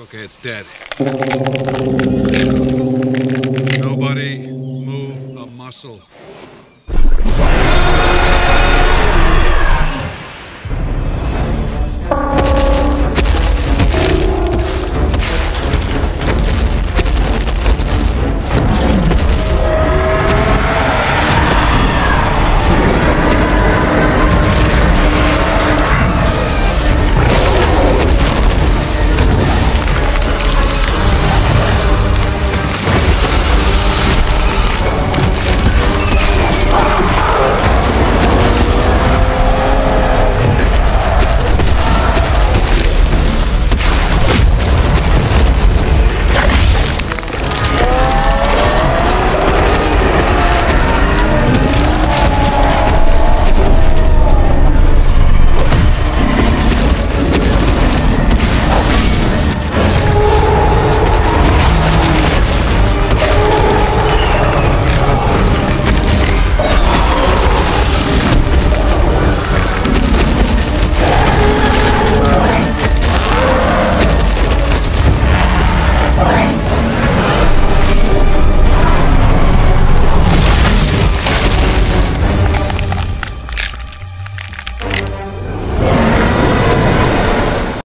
Okay, it's dead. Nobody move a muscle.